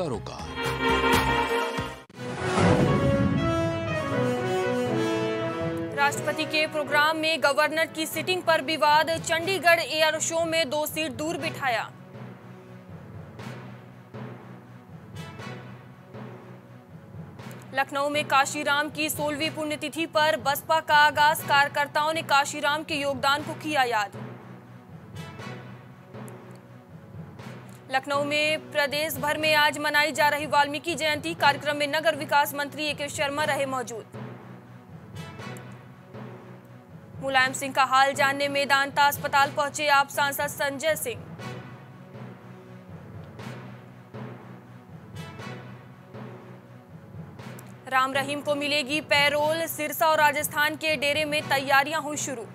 सरोकार। राष्ट्रपति के प्रोग्राम में गवर्नर की सिटिंग पर विवाद, चंडीगढ़ एयर शो में दो सीट दूर बिठाया। लखनऊ में काशीराम की सोलहवीं पुण्यतिथि पर बसपा का आगाज़, कार्यकर्ताओं ने काशीराम के योगदान को किया याद। लखनऊ में प्रदेश भर में आज मनाई जा रही वाल्मीकि जयंती। कार्यक्रम में नगर विकास मंत्री ए के शर्मा रहे मौजूद। मुलायम सिंह का हाल जानने मेदांता अस्पताल पहुँचे आप सांसद संजय सिंह। राम रहीम को मिलेगी पैरोल, सिरसा और राजस्थान के डेरे में तैयारियाँ हुई शुरू।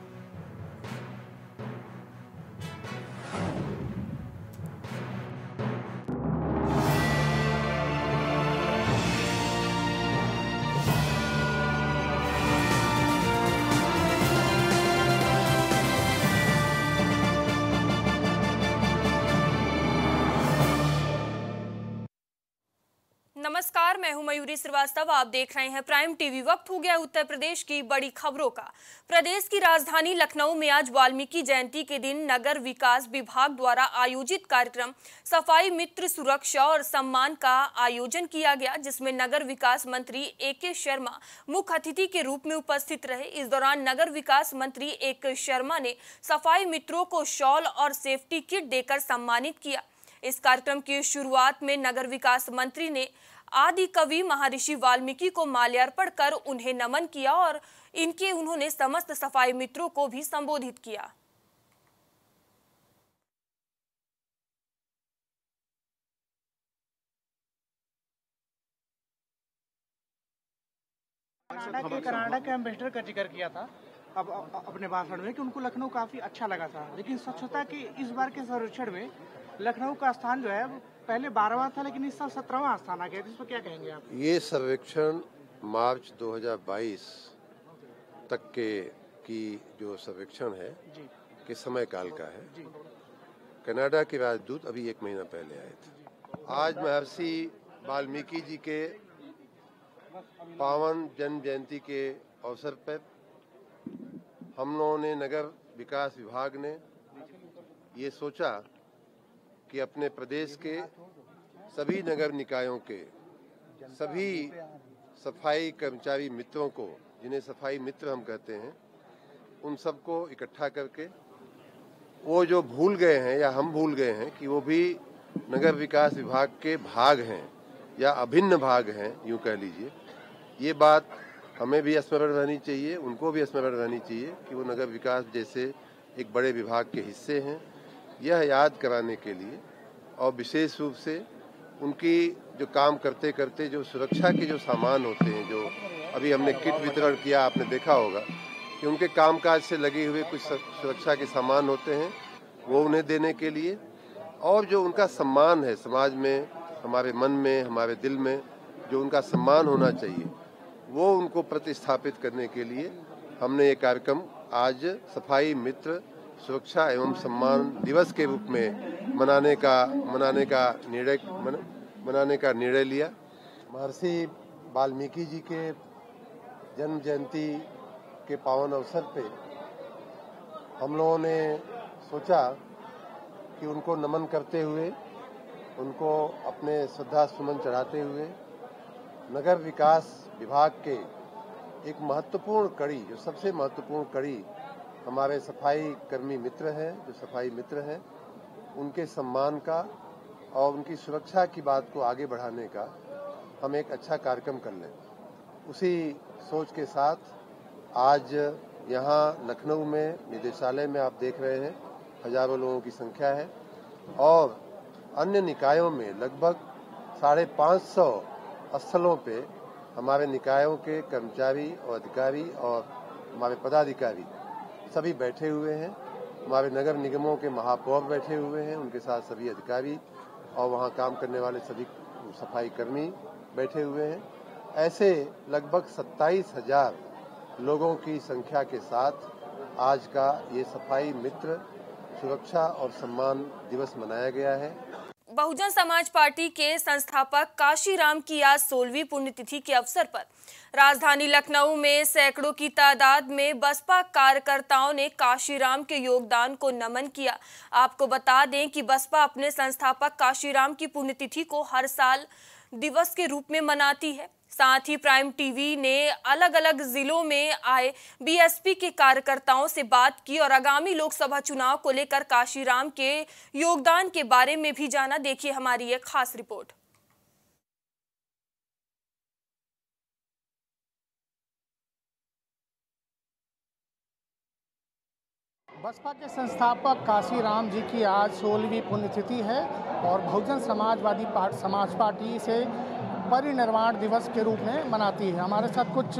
मैं हूँ मयूरी श्रीवास्तव, आप देख रहे हैं प्राइम टीवी। वक्त हो गया उत्तर प्रदेश की बड़ी खबरों का। प्रदेश की राजधानी लखनऊ में आज वाल्मीकि जयंती के दिन नगर विकास विभाग द्वारा आयोजित कार्यक्रम सफ़ाई, मित्र सुरक्षा और सम्मान का आयोजन किया गया, जिसमें नगर विकास मंत्री ए के शर्मा मुख्य अतिथि के रूप में उपस्थित रहे। इस दौरान नगर विकास मंत्री ए के शर्मा ने सफ़ाई मित्रों को शॉल और सेफ्टी किट देकर सम्मानित किया। इस कार्यक्रम की शुरुआत में नगर विकास मंत्री ने आदि कवि महर्षि वाल्मीकि को माल्यार्पण कर उन्हें नमन किया और इनके उन्होंने समस्त सफ़ाई मित्रों को भी संबोधित किया। कनाडा के के एम्बेसडर का ज़िक्र किया था अब अपने भाषण में कि उनको लखनऊ काफ़ी अच्छा लगा था। लेकिन स्वच्छता के इस बार के सर्वेक्षण में लखनऊ का स्थान जो है पहले बारहवा था लेकिन इस साल सत्रहवा स्थान आ गया। तो इस पर क्या कहेंगे आप? ये सर्वेक्षण मार्च 2022 तक के की जो सर्वेक्षण है जी। के समय काल का है। कनाडा के राजदूत अभी एक महीना पहले आए थे। आज महर्षि वाल्मीकि जी के पावन जन्म जयंती के अवसर पर हम लोगों ने नगर विकास विभाग ने ये सोचा कि अपने प्रदेश के सभी नगर निकायों के सभी सफ़ाई कर्मचारी मित्रों को, जिन्हें सफ़ाई मित्र हम कहते हैं, उन सबको इकट्ठा करके वो जो भूल गए हैं या हम भूल गए हैं कि वो भी नगर विकास विभाग के भाग हैं या अभिन्न भाग हैं, यूँ कह लीजिए, ये बात हमें भी स्मरण रहनी चाहिए, उनको भी स्मरण रहनी चाहिए कि वो नगर विकास जैसे एक बड़े विभाग के हिस्से हैं। यह याद कराने के लिए और विशेष रूप से उनकी जो काम करते करते जो सुरक्षा के जो सामान होते हैं, जो अभी हमने किट वितरण किया, आपने देखा होगा कि उनके कामकाज से लगे हुए कुछ सुरक्षा के सामान होते हैं, वो उन्हें देने के लिए और जो उनका सम्मान है समाज में, हमारे मन में, हमारे दिल में, जो उनका सम्मान होना चाहिए, वो उनको प्रतिस्थापित करने के लिए हमने ये कार्यक्रम आज सफ़ाई मित्र सुरक्षा एवं सम्मान दिवस के रूप में मनाने का मनाने का निर्णय मन, मनाने का निर्णय लिया। महर्षि वाल्मीकि जी के जन्म जयंती के पावन अवसर पे हम लोगों ने सोचा कि उनको नमन करते हुए उनको अपने श्रद्धा सुमन चढ़ाते हुए नगर विकास विभाग के एक महत्वपूर्ण कड़ी जो सबसे महत्वपूर्ण कड़ी हमारे सफ़ाई कर्मी मित्र हैं, जो सफ़ाई मित्र हैं, उनके सम्मान का और उनकी सुरक्षा की बात को आगे बढ़ाने का हम एक अच्छा कार्यक्रम कर लें। उसी सोच के साथ आज यहाँ लखनऊ में, निदेशालय में आप देख रहे हैं, हज़ारों लोगों की संख्या है और अन्य निकायों में लगभग साढ़े पाँच सौ स्थलों पे हमारे निकायों के कर्मचारी और अधिकारी और हमारे पदाधिकारी सभी बैठे हुए हैं। हमारे नगर निगमों के महापौर बैठे हुए हैं, उनके साथ सभी अधिकारी और वहाँ काम करने वाले सभी सफ़ाई कर्मी बैठे हुए हैं। ऐसे लगभग सत्ताईस हज़ार लोगों की संख्या के साथ आज का ये सफ़ाई मित्र सुरक्षा और सम्मान दिवस मनाया गया है। बहुजन समाज पार्टी के संस्थापक काशीराम की आज सोलहवीं पुण्यतिथि के अवसर पर। राजधानी लखनऊ में सैकड़ों की तादाद में बसपा कार्यकर्ताओं ने काशीराम के योगदान को नमन किया। आपको बता दें कि बसपा अपने संस्थापक काशीराम की पुण्यतिथि को हर साल दिवस के रूप में मनाती है। साथ ही प्राइम टीवी ने अलग अलग जिलों में आए बीएसपी के कार्यकर्ताओं से बात की और आगामी लोकसभा चुनाव को लेकर काशीराम के योगदान के बारे में भी जाना। देखिए हमारी एक खास रिपोर्ट। बसपा के संस्थापक काशी राम जी की आज सोलहवीं पुण्यतिथि है और बहुजन समाजवादी पार्ट समाज पार्टी से परिनिर्वाण दिवस के रूप में मनाती है। हमारे साथ कुछ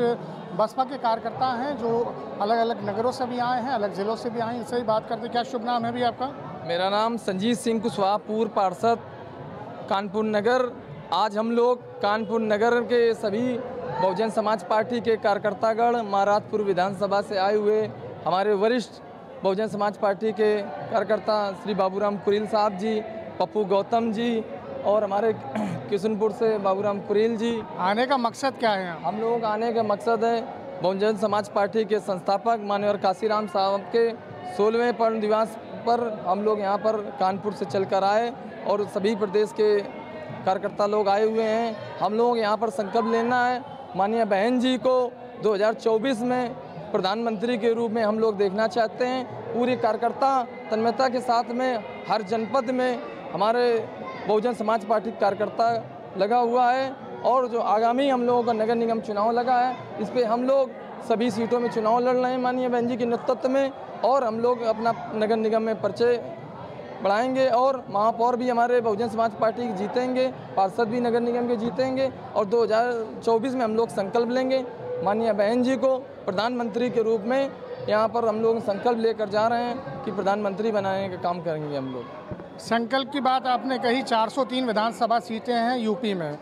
बसपा के कार्यकर्ता हैं जो अलग अलग नगरों से भी आए हैं, अलग ज़िलों से भी आए हैं। इनसे ही बात करते क्या शुभ नाम है भी आपका? मेरा नाम संजीत सिंह कुशवाहा, पूर्व पार्षद, कानपुर नगर। आज हम लोग कानपुर नगर के सभी बहुजन समाज पार्टी के कार्यकर्तागण, महाराजपुर विधानसभा से आए हुए हमारे वरिष्ठ बहुजन समाज पार्टी के कार्यकर्ता श्री बाबूराम कुरील साहब जी पप्पू गौतम जी और हमारे किशनपुर से बाबूराम कुरील जी। आने का मकसद क्या है? हम लोगों का आने का मकसद है बहुजन समाज पार्टी के संस्थापक मान्यवर काशीराम साहब के सोलहवें पर्ण दिवस पर हम लोग यहाँ पर कानपुर से चलकर आए और सभी प्रदेश के कार्यकर्ता लोग आए हुए हैं। हम लोगों लोग यहाँ पर संकल्प लेना है। माननीय बहन जी को 2024 में प्रधानमंत्री के रूप में हम लोग देखना चाहते हैं। पूरी कार्यकर्ता तन्मयता के साथ में हर जनपद में हमारे बहुजन समाज पार्टी कार्यकर्ता लगा हुआ है और जो आगामी हम लोगों का नगर निगम चुनाव लगा है, इस पर हम लोग सभी सीटों में चुनाव लड़ रहे हैं माननीय बहन जी के नेतृत्व में और हम लोग अपना नगर निगम में परिचय बढ़ाएँगे और महापौर भी हमारे बहुजन समाज पार्टी जीतेंगे, पार्षद भी नगर निगम के जीतेंगे और 2024 में हम लोग संकल्प लेंगे। माननीय बहन जी को प्रधानमंत्री के रूप में यहाँ पर हम लोग संकल्प लेकर जा रहे हैं कि प्रधानमंत्री बनाने का काम करेंगे हम लोग। संकल्प की बात आपने कही 403 विधानसभा सीटें हैं यूपी में।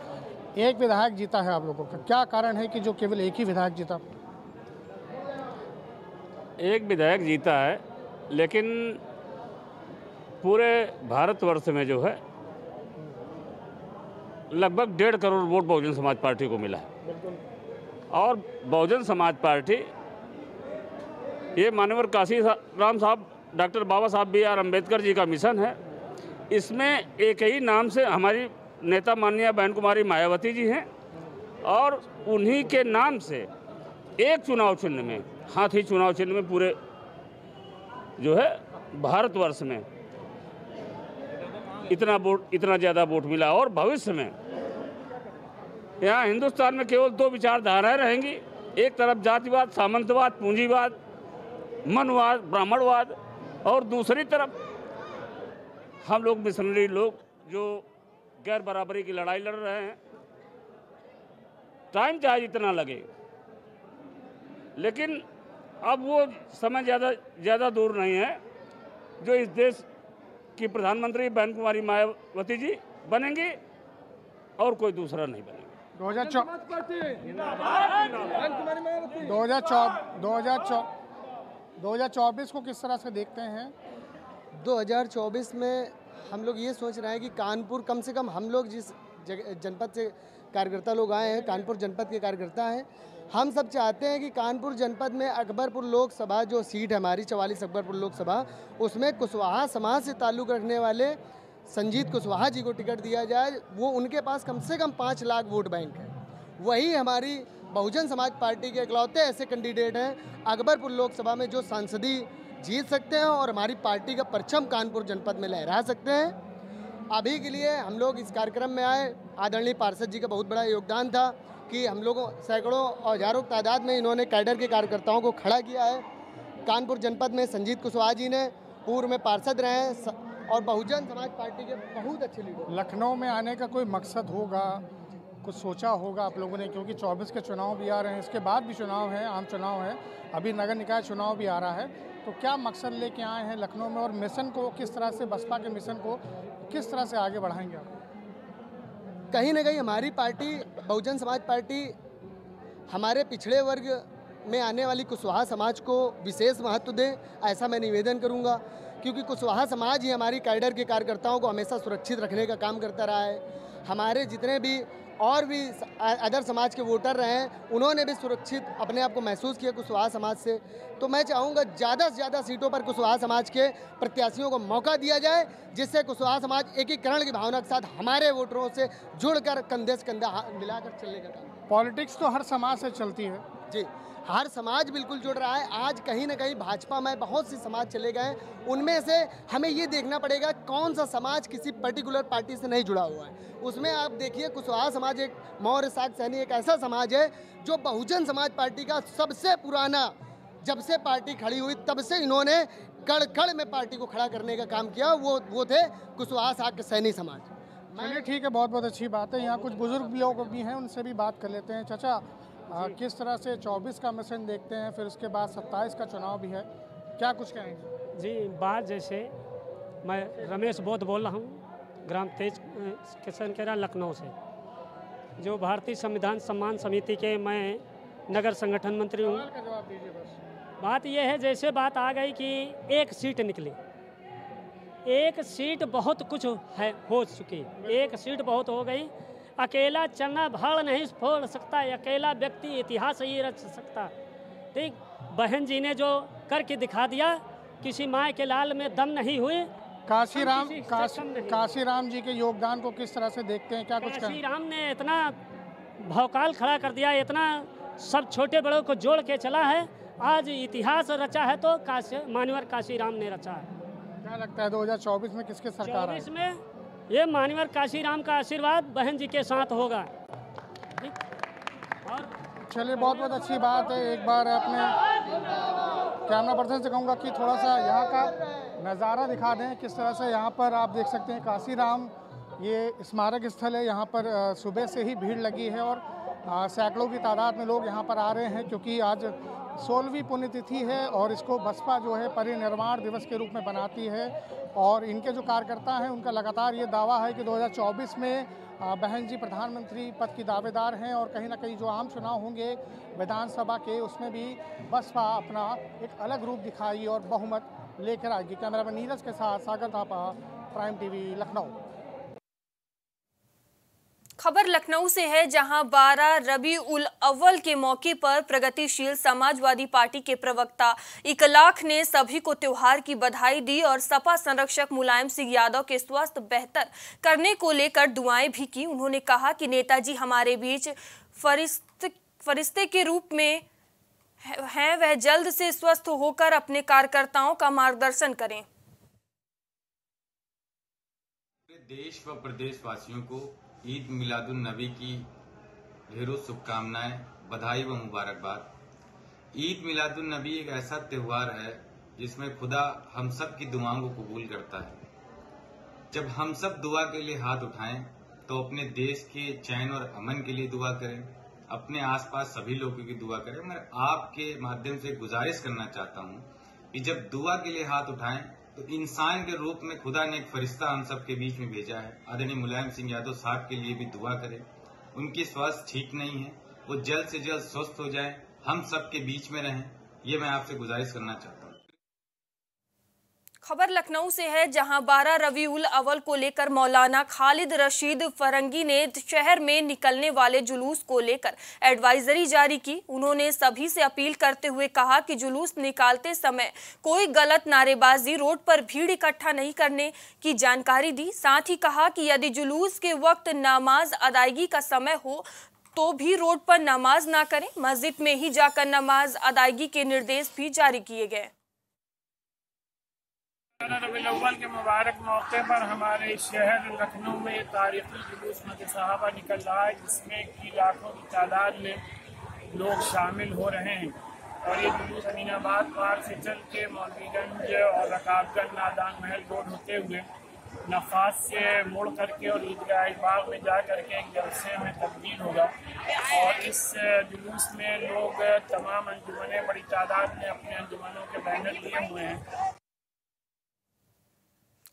एक विधायक जीता है आप लोगों का। क्या कारण है कि जो केवल एक ही विधायक जीता? एक विधायक जीता है लेकिन पूरे भारतवर्ष में जो है लगभग डेढ़ करोड़ वोट बहुजन समाज पार्टी को मिला है। और बहुजन समाज पार्टी, ये मानवर काशी राम साहब, डॉक्टर बाबा साहब बी आर अंबेडकर जी का मिशन है। इसमें एक ही नाम से हमारी नेता माननीय बहन कुमारी मायावती जी हैं और उन्हीं के नाम से एक चुनाव चिन्ह में, हाथी चुनाव चिन्ह में पूरे जो है भारतवर्ष में इतना वोट, इतना ज़्यादा वोट मिला और भविष्य में यहाँ हिंदुस्तान में केवल दो विचारधाराएँ रहेंगी। एक तरफ़ जातिवाद, सामंतवाद, पूंजीवाद, मनवाद, ब्राह्मणवाद, और दूसरी तरफ़ हम लोग मिशनरी लोग जो गैर बराबरी की लड़ाई लड़ रहे हैं। टाइम चाहे जितना लगे। लेकिन अब वो समय ज़्यादा ज़्यादा दूर नहीं है। जो इस देश की प्रधानमंत्री बहन कुमारी मायावती जी बनेंगी और कोई दूसरा नहीं बनेगा। दो हज़ार दो हज़ार दो हज़ार दो हज़ार चौबीस को किस तरह से देखते हैं? 2024 में हम लोग ये सोच रहे हैं कि कानपुर कम से कम हम लोग जिस जनपद से कार्यकर्ता लोग आए हैं कानपुर जनपद के कार्यकर्ता हैं हम सब चाहते हैं कि कानपुर जनपद में अकबरपुर लोकसभा जो सीट है हमारी चवालीस अकबरपुर लोकसभा उसमें कुशवाहा समाज से ताल्लुक़ रखने वाले संजीत कुशवाहा जी को टिकट दिया जाए, वो उनके पास कम से कम पाँच लाख वोट बैंक है। वही हमारी बहुजन समाज पार्टी के इकलौते ऐसे कैंडिडेट हैं, अकबरपुर लोकसभा में जो सांसदी जीत सकते हैं और हमारी पार्टी का परचम कानपुर जनपद में लहरा सकते हैं। अभी के लिए हम लोग इस कार्यक्रम में आए। आदरणीय पार्षद जी का बहुत बड़ा योगदान था कि हम लोगों, सैकड़ों और हज़ारों तादाद में इन्होंने कैडर के कार्यकर्ताओं को खड़ा किया है। कानपुर जनपद में संजीत कुशवाहा जी ने पूर्व में पार्षद रहे हैं और बहुजन समाज पार्टी के बहुत अच्छे लीडर लखनऊ में आने का कोई मकसद होगा कुछ सोचा होगा आप लोगों ने? क्योंकि 24 के चुनाव भी आ रहे हैं इसके बाद भी चुनाव है आम चुनाव है। अभी नगर निकाय चुनाव भी आ रहा है। तो क्या मकसद लेके आए हैं लखनऊ में? और मिशन को किस तरह से बसपा के मिशन को किस तरह से आगे बढ़ाएँगे आप? कहीं ना कहीं हमारी पार्टी बहुजन समाज पार्टी हमारे पिछड़े वर्ग में आने वाली कुशवाहा समाज को विशेष महत्व दें ऐसा मैं निवेदन करूँगा। क्योंकि कुशवाहा समाज ही हमारी कैडर के कार्यकर्ताओं को हमेशा सुरक्षित रखने का काम करता रहा है। हमारे जितने भी और भी अदर समाज के वोटर रहे हैं उन्होंने भी सुरक्षित अपने आप को महसूस किया कुशवाहा समाज से। तो मैं चाहूँगा ज़्यादा से ज़्यादा सीटों पर कुशवाहा समाज के प्रत्याशियों को मौका दिया जाए जिससे कुशवाहा समाज एकीकरण की भावना के साथ हमारे वोटरों से जुड़कर कंधे से कंधा मिलाकर चलने का काम। पॉलिटिक्स तो हर समाज से चलती है। जी। हर समाज बिल्कुल जुड़ रहा है। आज कहीं ना कहीं भाजपा में बहुत सी समाज चले गए उनमें से हमें ये देखना पड़ेगा कौन सा समाज किसी पर्टिकुलर पार्टी से नहीं जुड़ा हुआ है। उसमें आप देखिए, कुशवाहा समाज एक, मौर्य साग सैनी एक ऐसा समाज है, जो बहुजन समाज पार्टी का सबसे पुराना, जब से पार्टी खड़ी हुई, तब से इन्होंने कड़ कड़ में पार्टी को खड़ा करने का काम किया। वो वो थे कुशवाहा साग सैनी समाज। चलिए ठीक है बहुत बहुत अच्छी बात है। यहाँ कुछ बुज़ुर्ग लोग भी हैं, उनसे भी बात कर लेते हैं। चाचा आ, किस तरह से 24 का मिशन देखते हैं फिर उसके बाद 27 का चुनाव भी है क्या कुछ कहेंगे? जी बात जैसे मैं रमेश बौद्ध बोल रहा हूँ ग्राम तेज किशन केरा लखनऊ से। जो भारतीय संविधान सम्मान समिति के मैं नगर संगठन मंत्री हूँ। बात यह है जैसे बात आ गई कि एक सीट निकली। एक सीट बहुत कुछ है हो चुकी। एक सीट बहुत हो गई अकेला चना भाड़ नहीं फोड़ सकता अकेला व्यक्ति इतिहास ही रच सकता। ठीक बहन जी ने जो करके दिखा दिया किसी माँ के लाल में दम नहीं हुई काशी राम काशी काशी राम जी के योगदान को किस तरह से देखते हैं? क्या कुछ काशी राम ने इतना भौकाल खड़ा कर दिया इतना सब छोटे बड़ों को जोड़ के चला है। आज इतिहास रचा है तो काशी मानवर काशी राम ने रचा है। क्या लगता है 2024 में किसके सरकार चौबीस में ये मानवर काशीराम का आशीर्वाद बहन जी के साथ होगा। और चलिए, बहुत बहुत अच्छी बात है। एक बार अपने कैमरा पर्सन से कहूँगा कि थोड़ा सा यहाँ का नज़ारा दिखा दें, किस तरह से यहाँ पर आप देख सकते हैं काशीराम। ये स्मारक स्थल है, यहाँ पर सुबह से ही भीड़ लगी है और सैकड़ों की तादाद में लोग यहाँ पर आ रहे हैं, क्योंकि आज सोलहवीं पुण्यतिथि है और इसको बसपा जो है परिनिर्माण दिवस के रूप में बनाती है और इनके जो कार्यकर्ता हैं, उनका लगातार ये दावा है कि 2024 में बहन जी प्रधानमंत्री पद की दावेदार हैं और कहीं ना कहीं जो आम चुनाव होंगे विधानसभा के, उसमें भी बसपा अपना एक अलग रूप दिखाई और बहुमत लेकर आएगी। कैमरा मैन नीरज के साथ सागर थापा, प्राइम टीवी, लखनऊ। खबर लखनऊ से है, जहाँ 12 रबी उल अव्वल के मौके पर प्रगतिशील समाजवादी पार्टी के प्रवक्ता इकलाख ने सभी को त्योहार की बधाई दी और सपा संरक्षक मुलायम सिंह यादव के स्वास्थ्य बेहतर करने को लेकर दुआएँ भी की। उन्होंने कहा कि नेताजी हमारे बीच फरिश्त, फरिश्ते के रूप में हैं, वह जल्द से स्वस्थ होकर अपने कार्यकर्ताओं का मार्गदर्शन करें। देश व प्रदेश वासियों को ईद मिलादुल नबी की ढेरों शुभकामनाएँ, बधाई व मुबारकबाद। ईद मिलादुल नबी एक ऐसा त्योहार है जिसमें खुदा हम सब की दुआओं को कबूल करता है। जब हम सब दुआ के लिए हाथ उठाएँ तो अपने देश के चैन और अमन के लिए दुआ करें, अपने आसपास सभी लोगों की दुआ करें। मैं आपके माध्यम से गुजारिश करना चाहता हूँ कि जब दुआ के लिए हाथ उठाएँ तो इंसान के रूप में खुदा ने एक फरिश्ता हम सबके बीच में भेजा है। आदरणीय मुलायम सिंह यादव साहब के लिए भी दुआ करें। उनकी स्वास्थ्य ठीक नहीं है, वो जल्द से जल्द स्वस्थ हो जाए। हम सबके बीच में रहें, ये मैं आपसे गुजारिश करना चाहता हूँ। खबर लखनऊ से है, जहाँ 12 रवि उल अवल को लेकर मौलाना खालिद रशीद फरंगी ने शहर में निकलने वाले जुलूस को लेकर एडवाइजरी जारी की। उन्होंने सभी से अपील करते हुए कहा कि जुलूस निकालते समय कोई गलत नारेबाजी रोड पर भीड़ इकट्ठा नहीं करने की जानकारी दी। साथ ही कहा कि यदि जुलूस के वक्त नमाज़ अदायगी का समय हो तो भी रोड पर नमाज़ ना करें। मस्जिद में ही जाकर नमाज़ अदायगी के निर्देश भी जारी किए गए। रबील के मुबारक मौके पर हमारे शहर लखनऊ में तारीखी जुलूस मद साहबा निकल रहा है जिसमें कि लाखों की तादाद में लोग शामिल हो रहे हैं। और ये जुलूस अमीनाबाद पार से चल के मौलवीगंज और रकाबगंज नादान महल रोड होते हुए नफाज से मुड़ करके और ईदगाह बाग में जा करके एक जलसे में तब्दील होगा और इस जुलूस में लोग तमाम अंजुमने, बड़ी तादाद में अपने अंजुमनों के बैनर लिए हुए हैं।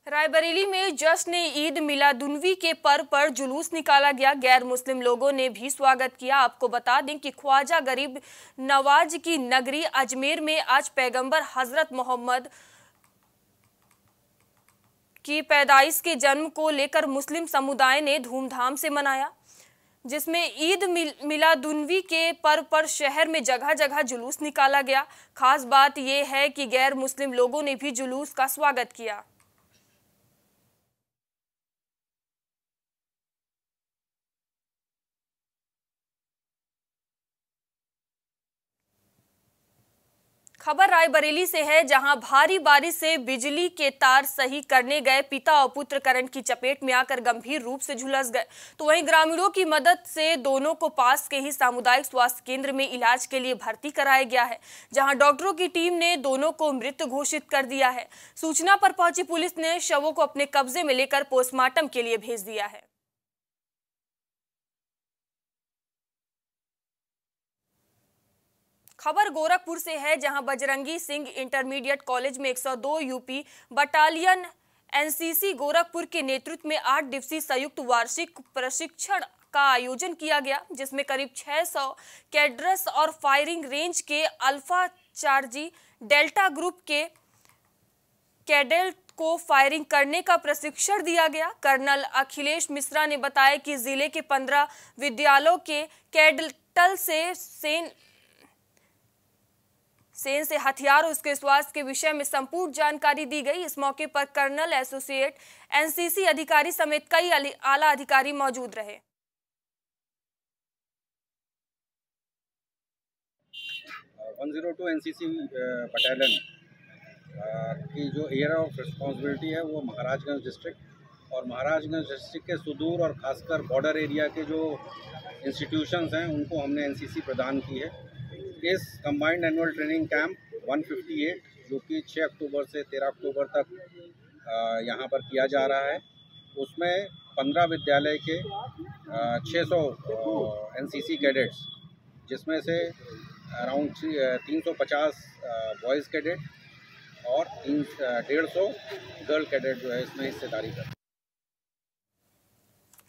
रायबरेली में जश्न ईद मिलादुनवी के पर्व पर जुलूस निकाला गया। गैर मुस्लिम लोगों ने भी स्वागत किया। आपको बता दें कि ख्वाजा गरीब नवाज़ की नगरी अजमेर में आज पैगंबर हज़रत मोहम्मद की पैदाइश के जन्म को लेकर मुस्लिम समुदाय ने धूमधाम से मनाया, जिसमें ईद मिलादुनवी के पर्व पर शहर में जगह जगह जुलूस निकाला गया। खास बात यह है कि गैर मुस्लिम लोगों ने भी जुलूस का स्वागत किया। खबर रायबरेली से है, जहाँ भारी बारिश से बिजली के तार सही करने गए। पिता और पुत्र करंट की चपेट में आकर गंभीर रूप से झुलस गए। तो वहीं ग्रामीणों की मदद से दोनों को पास के ही सामुदायिक स्वास्थ्य केंद्र में इलाज के लिए भर्ती कराया गया है, जहाँ डॉक्टरों की टीम ने दोनों को मृत घोषित कर दिया है। सूचना पर पहुँची पुलिस ने शवों को अपने कब्जे में लेकर पोस्टमार्टम के लिए भेज दिया है। खबर गोरखपुर से है, जहाँ बजरंगी सिंह इंटरमीडिएट कॉलेज में 102 यूपी बटालियन एनसीसी गोरखपुर के नेतृत्व में आठ दिवसीय संयुक्त वार्षिक प्रशिक्षण का आयोजन किया गया, जिसमें करीब 600 सौ कैडरस और फायरिंग रेंज के अल्फ़ा चार्जी डेल्टा ग्रुप के कैडेल को फायरिंग करने का प्रशिक्षण दिया गया। कर्नल अखिलेश मिश्रा ने बताया कि ज़िले के 15 विद्यालयों के कैडल से सेन सेन से हथियार और उसके स्वास्थ्य के विषय में संपूर्ण जानकारी दी गई। इस मौके पर कर्नल एसोसिएट एनसीसी अधिकारी समेत कई आला अधिकारी मौजूद रहे। की जो एरिया ऑफ़ रिस्पॉन्सिबिलिटी है वो महाराजगंज डिस्ट्रिक्ट और महाराजगंज डिस्ट्रिक्ट के सुदूर और खासकर बॉर्डर एरिया के जो इंस्टीट्यूशंस हैं, उनको हमने एनसीसी प्रदान की है। इस कंबाइंड एनुअल ट्रेनिंग कैंप 158 जो कि 6 अक्टूबर से 13 अक्टूबर तक यहाँ पर किया जा रहा है। उसमें 15 विद्यालय के 600 एनसीसी कैडेट्स जिसमें से अराउंड 350 बॉयज़ कैडेट और तीन डेढ़ सौ गर्ल कैडेट जो है इसमें हिस्सेदारी करते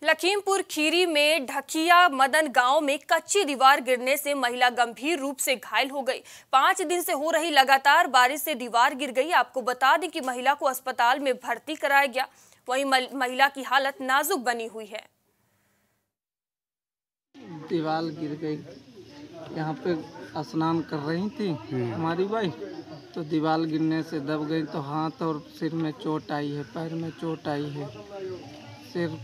लखीमपुर खीरी में ढकिया मदन गाँव में कच्ची दीवार गिरने से महिला गंभीर रूप से घायल हो गई। पाँच दिन से हो रही लगातार बारिश से दीवार गिर गई। आपको बता दें कि महिला को अस्पताल में भर्ती कराया गया। वहीं महिला की हालत नाजुक बनी हुई है। दीवार गिर गई। यहाँ पे स्नान कर रही थी हमारी भाई। तो दीवार गिरने से दब गई तो हाथ और सिर में चोट आई है पैर में चोट आई है। सिर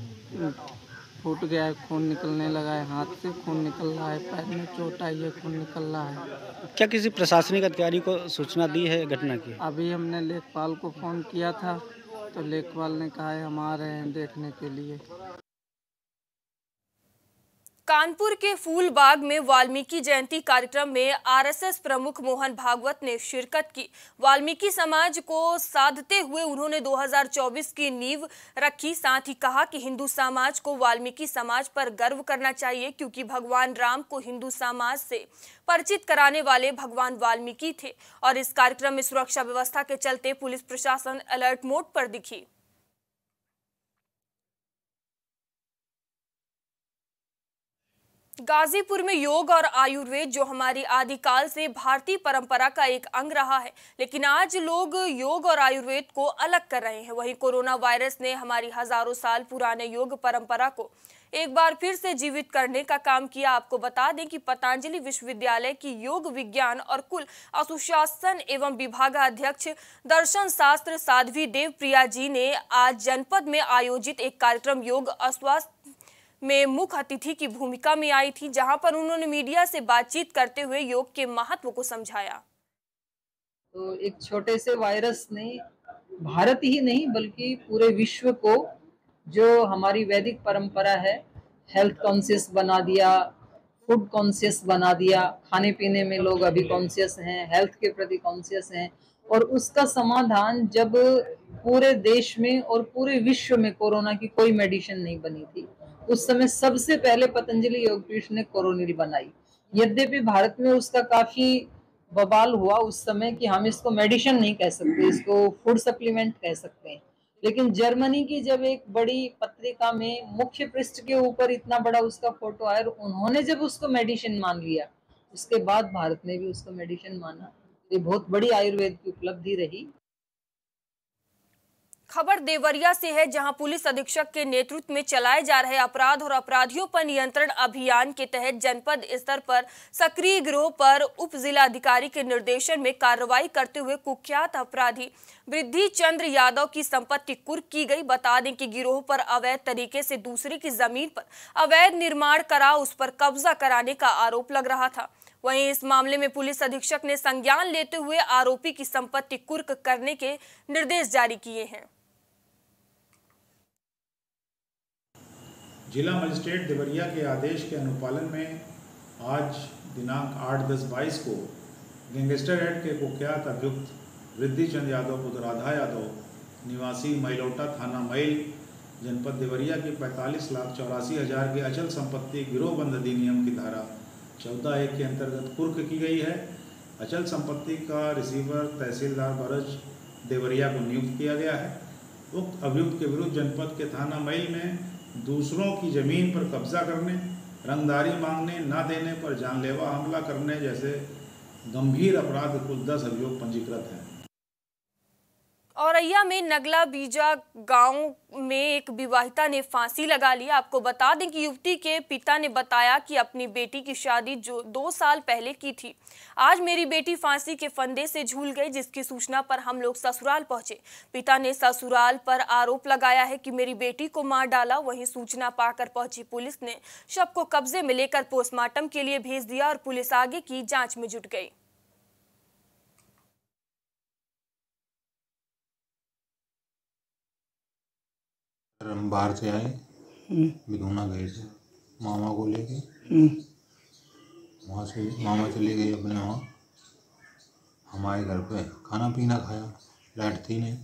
फूट गया है खून निकलने लगा है हाथ से खून निकल रहा है पैर में चोट आई है खून निकल रहा है। क्या किसी प्रशासनिक अधिकारी को सूचना दी है घटना की? अभी हमने लेखपाल को फ़ोन किया था तो लेखपाल ने कहा है हम आ रहे हैं देखने के लिए। कानपुर के फूलबाग में वाल्मीकि जयंती कार्यक्रम में आरएसएस प्रमुख मोहन भागवत ने शिरकत की। वाल्मीकि समाज को साधते हुए उन्होंने 2024 की नींव रखी, साथ ही कहा कि हिंदू समाज को वाल्मीकि समाज पर गर्व करना चाहिए, क्योंकि भगवान राम को हिंदू समाज से परिचित कराने वाले भगवान वाल्मीकि थे। और इस कार्यक्रम में सुरक्षा व्यवस्था के चलते पुलिस प्रशासन अलर्ट मोड पर दिखी। गाजीपुर में योग और आयुर्वेद जो हमारी आदिकाल से भारतीय परंपरा का एक अंग रहा है, लेकिन आज लोग योग और आयुर्वेद को अलग कर रहे हैं। वहीं कोरोना वायरस ने हमारी हज़ारों साल पुराने योग परंपरा को एक बार फिर से जीवित करने का काम किया। आपको बता दें कि पतंजलि विश्वविद्यालय की योग विज्ञान और कुल अनुशासन एवं विभागाध्यक्ष दर्शन शास्त्र साध्वी देव प्रिया जी ने आज जनपद में आयोजित एक कार्यक्रम योग अस्वास्थ्य में मुख्य अतिथि की भूमिका में आई थी, जहाँ पर उन्होंने मीडिया से बातचीत करते हुए योग के महत्व को समझाया। तो एक छोटे से वायरस ने भारत ही नहीं, बल्कि पूरे विश्व को जो हमारी वैदिक परंपरा है हेल्थ कॉन्शियस बना दिया फ़ूड कॉन्शियस बना दिया खाने पीने में लोग अभी कॉन्शियस हैं हेल्थ के प्रति कॉन्शियस हैं और उसका समाधान जब पूरे देश में और पूरे विश्व में कोरोना की कोई मेडिसिन नहीं बनी थी, उस समय सबसे पहले पतंजलि योग पीठ ने कोरोनिल बनाई। यद्यपि भारत में उसका काफ़ी बवाल हुआ उस समय कि हम इसको मेडिसिन नहीं कह सकते, इसको फ़ूड सप्लीमेंट कह सकते हैं। लेकिन जर्मनी की जब एक बड़ी पत्रिका में मुख्य पृष्ठ के ऊपर इतना बड़ा उसका फ़ोटो आया और उन्होंने जब उसको मेडिसिन मान लिया, उसके बाद भारत ने भी उसको मेडिसिन माना। ये बहुत बड़ी आयुर्वेद की उपलब्धि रही। खबर देवरिया से है, जहाँ पुलिस अधीक्षक के नेतृत्व में चलाए जा रहे अपराध और अपराधियों पर नियंत्रण अभियान के तहत जनपद स्तर पर सक्रिय गिरोह पर उप जिला अधिकारी के निर्देशन में कार्रवाई करते हुए कुख्यात अपराधी वृद्धि चंद्र यादव की संपत्ति कुर्क की गई। बता दें कि गिरोह पर अवैध तरीके से दूसरे की ज़मीन पर अवैध निर्माण करा, उस पर कब्जा कराने का आरोप लग रहा था। वहीं इस मामले में पुलिस अधीक्षक ने संज्ञान लेते हुए आरोपी की संपत्ति कुर्क करने के निर्देश जारी किए हैं। जिला मजिस्ट्रेट देवरिया के आदेश के अनुपालन में आज दिनांक 8 दस बाईस को गैंगस्टर हेड के कुख्यात अभियुक्त वृद्धि चंद यादव, पुत्र राधा यादव, निवासी मैलोटा थाना मैल जनपद देवरिया की 45 लाख चौरासी हज़ार की अचल संपत्ति गिरोहबंद अधिनियम की धारा चौदह एक के अंतर्गत कुर्क की गई है। अचल संपत्ति का रिसीवर तहसीलदार बरज देवरिया को नियुक्त किया गया है। उक्त अभियुक्त के विरुद्ध जनपद के थाना मई में दूसरों की ज़मीन पर कब्जा करने, रंगदारी मांगने, न देने पर जानलेवा हमला करने जैसे गंभीर अपराध कुल दस अभियोग पंजीकृत हैं। औरैया में नगला बीजा गाँव में एक विवाहिता ने फांसी लगा ली। आपको बता दें कि युवती के पिता ने बताया कि अपनी बेटी की शादी जो दो साल पहले की थी। आज मेरी बेटी फांसी के फंदे से झूल गई, जिसकी सूचना पर हम लोग ससुराल पहुँचे। पिता ने ससुराल पर आरोप लगाया है कि मेरी बेटी को मार डाला। वहीं सूचना पाकर पहुँची पुलिस ने, शव को कब्जे में लेकर पोस्टमार्टम के लिए भेज दिया और पुलिस आगे की जाँच में जुट गई। सर हम बाहर से आए बिधुना गए थे। मामा को लेके। वहाँ से मामा चले गए अपने वहाँ। हमारे घर पे। खाना पीना खाया। लाइट थी नहीं।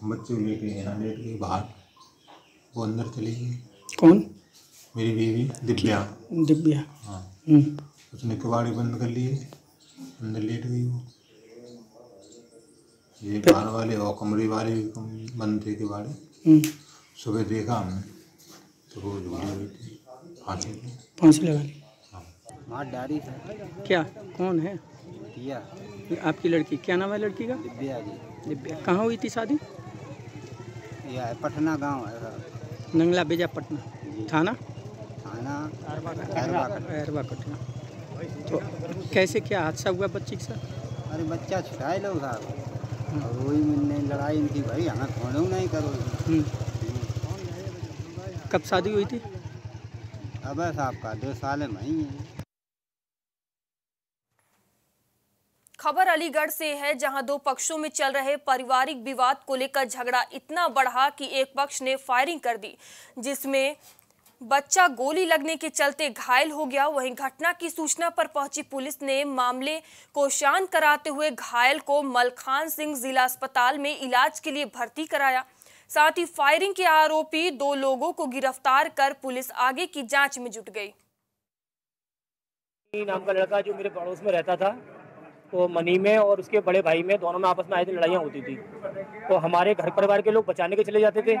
हम बच्चे लेके यहाँ लेट गए बाहर। वो अंदर चली गई। कौन? मेरी बीवी दिव्या। दिव्या। हाँ। हम्म, उसने कबाड़ी बंद कर लिए अंदर लेट गई वो। ये बाहर वाले और कमरे वाले भी बंद थे कबाड़ी हम्म, सुबह देखा हमने तो वो झूली हुई थी फांसी की फांसी लगा ली मार डाली था। क्या? कौन है? दिया। आपकी लड़की। क्या नाम है लड़की का? दिव्या जी। दिव्या। कहाँ हुई थी शादी? यह पटना गाँव है नंगला बेजा पटना। थाना? थाना अरबा कटना। तो कैसे क्या हादसा हुआ बच्ची के साथ? अरे बच्चा छुड़ाए लो साहब और वही मिलने लड़ाई इनकी भाई हमें खोने नहीं करो। हम्म, कब शादी हुई थी? अब है साहब का दो साल ही है। खबर अलीगढ़ से है जहाँ दो पक्षों में चल रहे पारिवारिक विवाद को लेकर झगड़ा इतना बढ़ा कि एक पक्ष ने फायरिंग कर दी जिसमें बच्चा गोली लगने के चलते घायल हो गया। वहीं घटना की सूचना पर पहुँची पुलिस ने मामले को शांत कराते हुए घायल को मलखान सिंह जिला अस्पताल में इलाज के लिए भर्ती कराया। साथ ही फायरिंग के आरोपी दो लोगों को गिरफ़्तार कर पुलिस आगे की जाँच में जुट गई। नाम का लड़का जो मेरे पड़ोस में रहता था तो मनी में और उसके बड़े भाई में, दोनों में आपस में आए दिन लड़ाइयाँ होती थी। तो हमारे घर परिवार के लोग बचाने के चले जाते थे।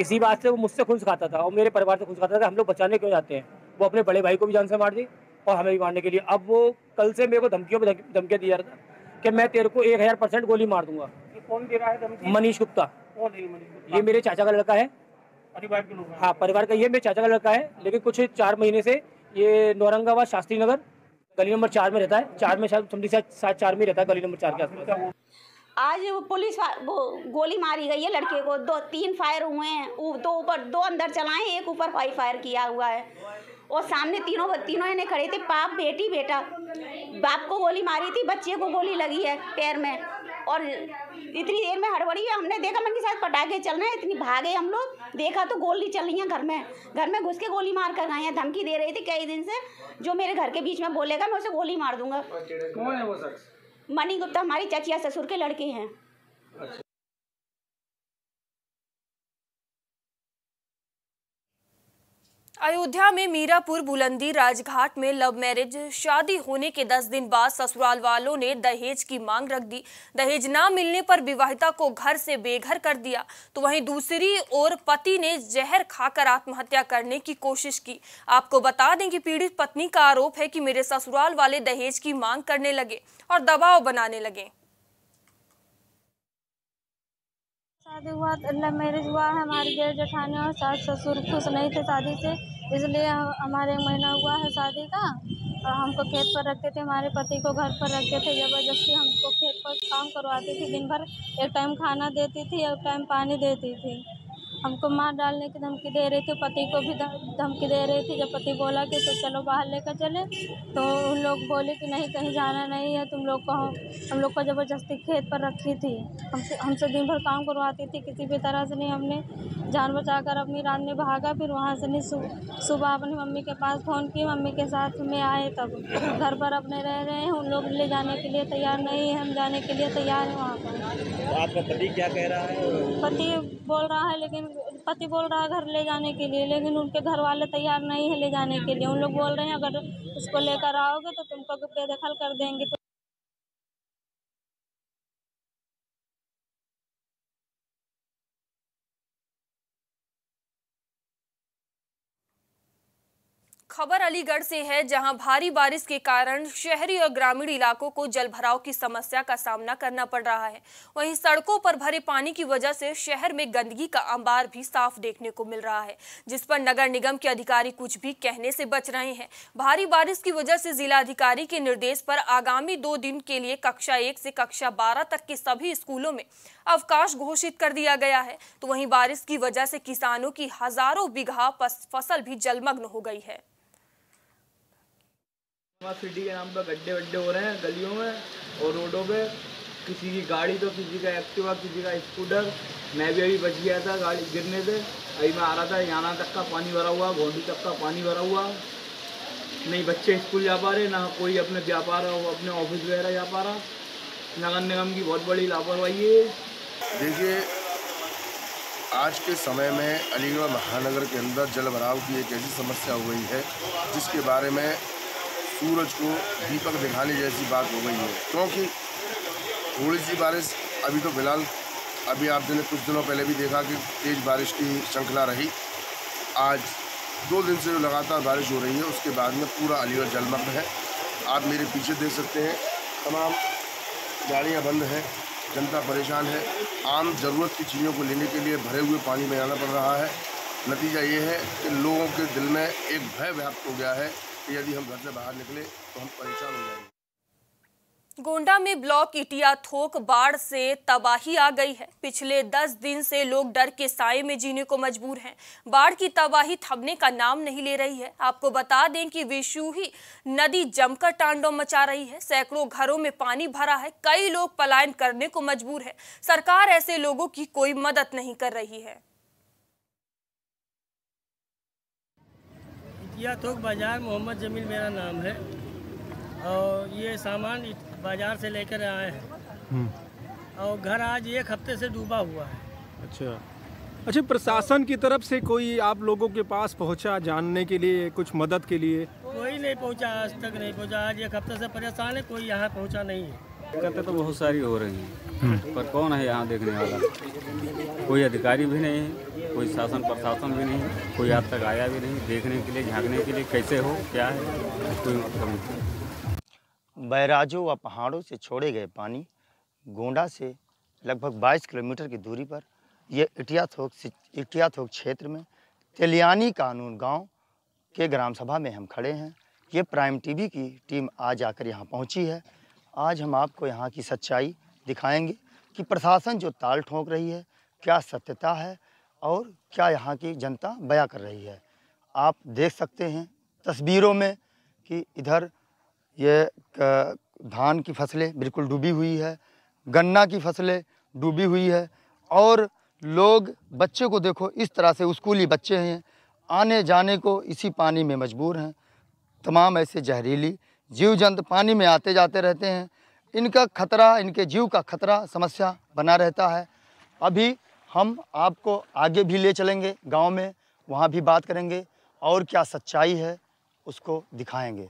इसी बात से वो मुझसे खुश खाता था और मेरे परिवार से खुश खाता था हम लोग बचाने क्यों जाते हैं। वो अपने बड़े भाई को भी जान से मार दी और हमें भी मारने के लिए। अब वो कल से मेरे को धमकियों पर धमकियाँ दिया रहा था कि मैं तेरे को एक हज़ार परसेंट गोली मार दूँगा। कौन दे रहा है मनीष गुप्ता। कौन ये मनीष ये मेरे चाचा का लड़का है। परिवार के लोग हाँ। परिवार का ये मेरे चाचा का लड़का है लेकिन कुछ चार महीने से ये नौरंगाबाद शास्त्री नगर गली नंबर चार में रहता है। चार में शायद समझी शायद चार में रहता है गली नंबर चार के आसपास। आज पुलिस वो गोली मारी गई है लड़के को। दो तीन फायर हुए हैं। दो ऊपर दो अंदर चलाए, एक ऊपर फाइव फायर किया हुआ है। और सामने तीनों तीनों जने खड़े थे। बाप, बेटी, बेटा। बाप को गोली मारी थी, बच्चे को गोली लगी है पैर में। और इतनी देर में हड़बड़ी है। हमने देखा, मैंने साथ पटाखे चल रहे हैं। इतनी भागे हम लोग। देखा तो गोली चल रही है घर में। घर में घुस के गोली मार कर गए हैं। धमकी दे रही थी कई दिन से। जो मेरे घर के बीच में बोलेगा, मैं उसे गोली मार दूँगा। कौन है वो शख्स? मनी गुप्ता हमारी चचिया ससुर के लड़के हैं। अयोध्या में मीरापुर बुलंदी राजघाट में लव मैरिज, शादी होने के 10 दिन बाद ससुराल वालों ने दहेज की मांग रख दी। दहेज ना मिलने पर विवाहिता को घर से बेघर कर दिया। तो वहीं दूसरी ओर पति ने जहर खाकर आत्महत्या करने की कोशिश की। आपको बता दें कि पीड़ित पत्नी का आरोप है कि मेरे ससुराल वाले दहेज की मांग करने लगे और दबाव बनाने लगे। शादी हुआ, लव मैरिज हुआ, हमारे जेठ जेठानी और सास ससुर खुश नहीं थे शादी से। इसलिए हम- हमारे एक महीना हुआ है शादी का, और हमको खेत पर रखते थे, हमारे पति को घर पर रखते थे, ज़बरदस्ती हमको खेत पर काम करवाती थी, दिन भर एक टाइम खाना देती थी, एक टाइम पानी देती थी। हमको मार डालने की धमकी दे रही थी पति को भी धमकी दे रही थी। जब पति बोला कि तो चलो बाहर लेकर चले तो उन लोग बोले कि नहीं कहीं जाना नहीं है। तुम लोग को हम हम लोग को ज़बरदस्ती खेत पर रखी थी। हमसे हमसे दिन भर काम करवाती थी किसी भी तरह से नहीं हमने जान बचा कर अपनी रात में भागा फिर वहाँ से नहीं सुबह अपनी मम्मी के पास फ़ोन की मम्मी के साथ में आए तब घर पर अपने रह रहे हैं। उन लोग ले जाने के लिए तैयार नहीं है। हम जाने के लिए तैयार हैं वहाँ पर। तो आपका पति क्या कह रहा है? पति बोल रहा है लेकिन पति बोल रहा है घर ले जाने के लिए, लेकिन उनके घर वाले तैयार नहीं है ले जाने के लिए। उन लोग बोल रहे हैं, अगर उसको लेकर आओगे तो तुमको बेदखल कर देंगे। तो खबर अलीगढ़ से है, जहाँ भारी बारिश के कारण शहरी और ग्रामीण इलाकों को जलभराव की समस्या का सामना करना पड़ रहा है। वहीं सड़कों पर भरे पानी की वजह से शहर में गंदगी का अंबार भी साफ़ देखने को मिल रहा है, जिस पर नगर निगम के अधिकारी कुछ भी कहने से बच रहे हैं। भारी बारिश की वजह से जिला अधिकारी के निर्देश पर आगामी दो दिन के लिए कक्षा एक से कक्षा बारह तक के सभी स्कूलों में अवकाश घोषित कर दिया गया है। तो वहीं बारिश की वजह से किसानों की हज़ारों बीघा फ़सल भी जलमग्न हो गई है। के नाम पर गड्ढे वड्ढे हो रहे हैं, गलियों में और रोडों पे। किसी की गाड़ी तो किसी का एक्टिवा, किसी का स्कूटर। मैं भी अभी बच गया था गाड़ी गिरने से। अभी मैं आ रहा था यहाँ तक का पानी भरा हुआ घोंडी तक का पानी भरा हुआ। नहीं बच्चे स्कूल जा पा रहे, ना कोई अपने व्यापार, अपने ऑफ़िस वगैरह जा पा रहा। नगर निगम की बहुत बड़ी लापरवाही है। देखिए, आज के समय में अलीगढ़ महानगर के अंदर जल भराव की एक ऐसी समस्या हो गई है, जिसके बारे में सूरज को दीपक दिखाने जैसी बात हो गई है। क्योंकि थोड़ी सी बारिश अभी तो फ़िलहाल, अभी आपने कुछ दिनों पहले भी देखा कि तेज़ बारिश की श्रृंखला रही। आज दो दिन से जो लगातार बारिश हो रही है, उसके बाद में पूरा अलीगढ़ जलमग्न है। आप मेरे पीछे देख सकते हैं, तमाम गाड़ियाँ बंद हैं। जनता परेशान है। आम ज़रूरत की चीज़ों को लेने के लिए भरे हुए पानी में जाना पड़ रहा है। नतीजा ये है कि लोगों के दिल में एक भय व्याप्त हो गया है कि यदि हम घर से बाहर निकले तो हम परेशान हो जाएँगे। गोंडा में ब्लॉक इटिया थोक बाढ़ से तबाही आ गई है। पिछले दस दिन से लोग डर के साए में जीने को मजबूर हैं। बाढ़ की तबाही थमने का नाम नहीं ले रही है। आपको बता दें कि विशुही नदी जमकर तांडव मचा रही है। सैकड़ों घरों में पानी भरा है। कई लोग पलायन करने को मजबूर है। सरकार ऐसे लोगों की कोई मदद नहीं कर रही है। इटिया थोक बाज़ार मोहम्मद जमील मेरा नाम है। और ये सामान बाज़ार से लेकर आए हैं। और घर आज एक हफ़्ते से डूबा हुआ है। अच्छा। अच्छा प्रशासन की तरफ़ से कोई आप लोगों के पास पहुँचा जानने के लिए कुछ मदद के लिए? कोई नहीं पहुँचा आज तक नहीं पहुँचा। आज एक हफ़्ते से परेशान है कोई यहाँ पहुँचा नहीं है। दिक्कतें तो बहुत सारी हो रही हैं। पर कौन है यहाँ देखने वाला? कोई अधिकारी भी नहीं है कोई शासन प्रशासन भी नहीं कोई आज तक आया भी नहीं। देखने के लिए झांकने के लिए कैसे हो क्या है कोई मतलब नहीं बैराजों व पहाड़ों से छोड़े गए पानी गोंडा से लगभग 22 किलोमीटर की दूरी पर यह इटिया थोक इटिया थोक क्षेत्र में तेलियानी कानून गाँव के ग्राम सभा में हम खड़े हैं। ये प्राइम टीवी की टीम आज आकर यहाँ पहुँची है। आज हम आपको यहाँ की सच्चाई दिखाएँगे कि प्रशासन जो ताल ठोंक रही है, क्या सत्यता है और क्या यहाँ की जनता बया कर रही है। आप देख सकते हैं तस्वीरों में कि इधर ये धान की फ़सलें बिल्कुल डूबी हुई है, गन्ना की फ़सलें डूबी हुई है, और लोग, बच्चे को देखो, इस तरह से स्कूली बच्चे हैं, आने जाने को इसी पानी में मजबूर हैं। तमाम ऐसे जहरीली जीव जंतु पानी में आते जाते रहते हैं। इनका खतरा, इनके जीव का खतरा समस्या बना रहता है। अभी हम आपको आगे भी ले चलेंगे गाँव में, वहाँ भी बात करेंगे और क्या सच्चाई है, उसको दिखाएँगे।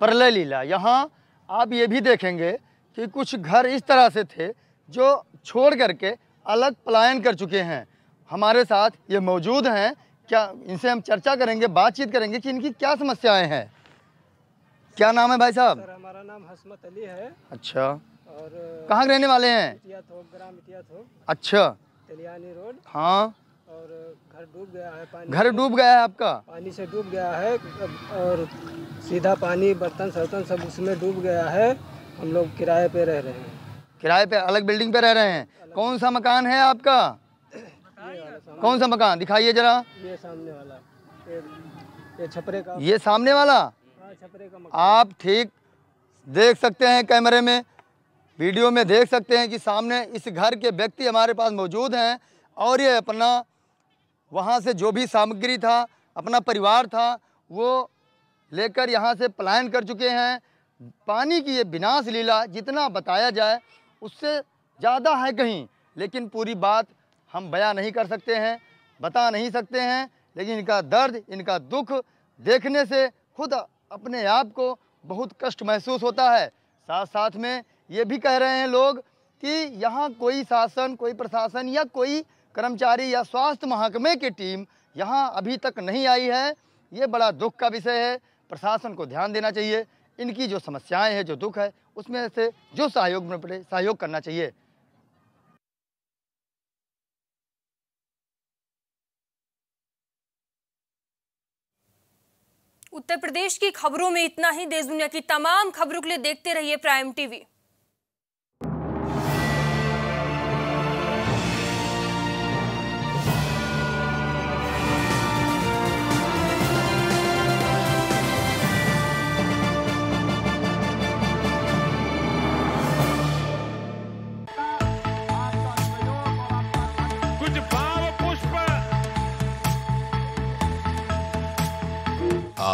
प्रलय लीला यहाँ आप ये भी देखेंगे कि कुछ घर इस तरह से थे जो छोड़ करके अलग पलायन कर चुके हैं। हमारे साथ ये मौजूद हैं। क्या इनसे हम चर्चा करेंगे बातचीत करेंगे कि इनकी क्या समस्याएँ हैं। क्या नाम है भाई साहब? हमारा नाम हसमत अली है। अच्छा। और कहाँ रहने वाले हैं? ग्राम अच्छा। रोड। हाँ। और घर डूब गया है पानी घर डूब गया है आपका? पानी से डूब गया है और सीधा पानी बर्तन सर्तन सब उसमें डूब गया है। हम लोग किराए पे रह रहे हैं। किराए पे अलग बिल्डिंग पे रह रहे हैं? कौन सा मकान है आपका? कौन सा मकान? दिखाइए जरा। ये सामने वाला। ये, ये छपरे का। ये सामने वाला? हाँ छपरे का मकान। आप ठीक देख सकते हैं कैमरे में वीडियो में देख सकते हैं कि सामने इस घर के व्यक्ति हमारे पास मौजूद हैं और ये अपना वहाँ से जो भी सामग्री था, अपना परिवार था, वो लेकर यहाँ से पलायन कर चुके हैं। पानी की ये विनाश लीला जितना बताया जाए, उससे ज़्यादा है कहीं, लेकिन पूरी बात हम बयां नहीं कर सकते हैं, बता नहीं सकते हैं, लेकिन इनका दर्द, इनका दुख देखने से खुद अपने आप को बहुत कष्ट महसूस होता है। साथ साथ में ये भी कह रहे हैं लोग कि यहाँ कोई शासन, कोई प्रशासन या कोई कर्मचारी या स्वास्थ्य महकमे की टीम यहाँ अभी तक नहीं आई है। ये बड़ा दुख का विषय है। प्रशासन को ध्यान देना चाहिए। इनकी जो समस्याएँ हैं, जो दुख है, उसमें से जो सहयोग में पड़े, सहयोग करना चाहिए। उत्तर प्रदेश की खबरों में इतना ही। देश दुनिया की तमाम खबरों के लिए देखते रहिए प्राइम टीवी।